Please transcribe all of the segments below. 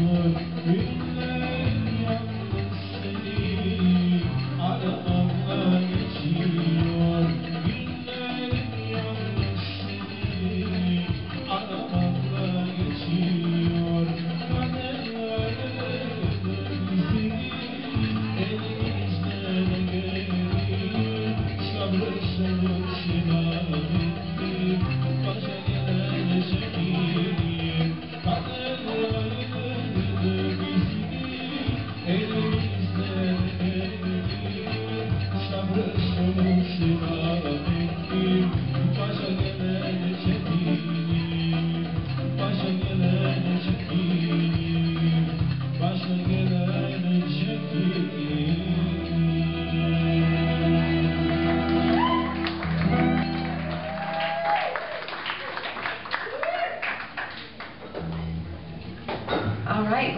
dois, três.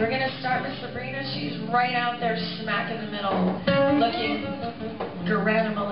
We're gonna start with Sabrina. She's right out there smack in the middle, looking garanimalish.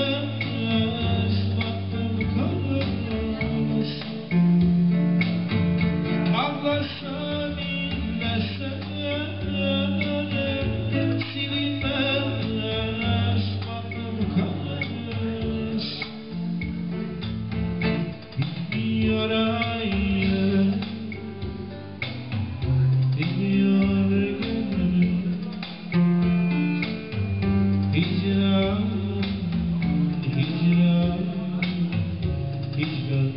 Hicran, hicran, hicran.